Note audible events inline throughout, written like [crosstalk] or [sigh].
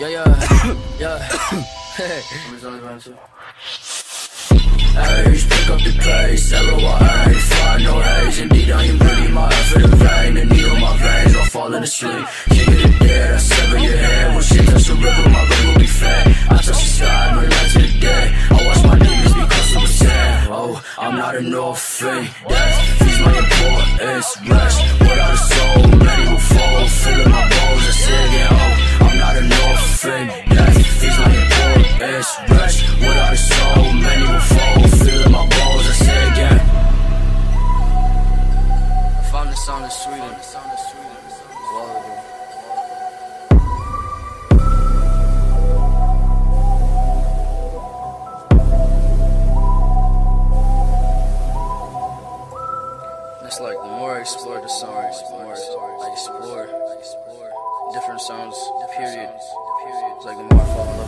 Yeah, yeah, [coughs] yeah. Hey. Pick up the pace, L-O-I-A, find no haze Indeed, I am breathing my effort in vain The needle my veins, while falling asleep. King of the dead, I sever your head. When shit touch the river, my brain will be fed. I touch the sky, burn light to the day. I watch my demons be to sad Oh, I'm not an orphan. Death feeds my importance. Rest without a soul, many will fall I found the sound of Sweden While. It's like the more I explore the songs, the more I explore different sounds, period. It's like the more I fall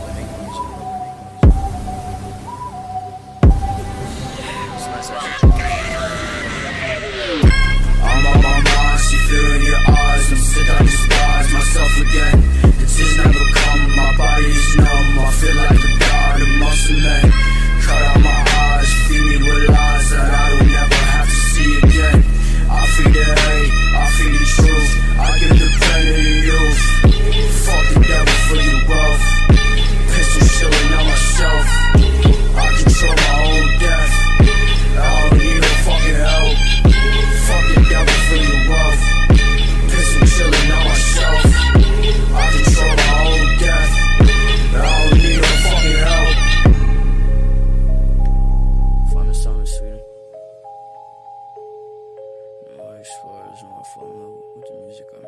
I fall with the music I.